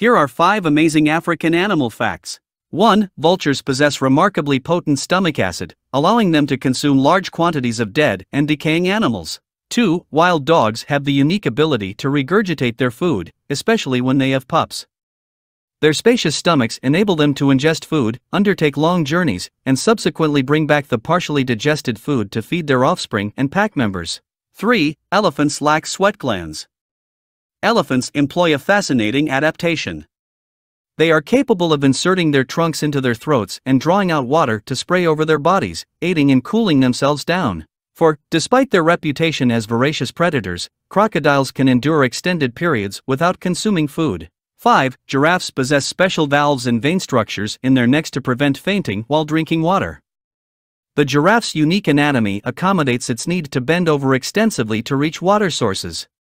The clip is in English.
Here are 5 amazing African animal facts. 1. Vultures possess remarkably potent stomach acid, allowing them to consume large quantities of dead and decaying animals. 2. Wild dogs have the unique ability to regurgitate their food, especially when they have pups. Their spacious stomachs enable them to ingest food, undertake long journeys, and subsequently bring back the partially digested food to feed their offspring and pack members. 3. Elephants lack sweat glands. Elephants employ a fascinating adaptation. They are capable of inserting their trunks into their throats and drawing out water to spray over their bodies, aiding in cooling themselves down. For, despite their reputation as voracious predators, crocodiles can endure extended periods without consuming food. 5. Giraffes possess special valves and vein structures in their necks to prevent fainting while drinking water. The giraffe's unique anatomy accommodates its need to bend over extensively to reach water sources.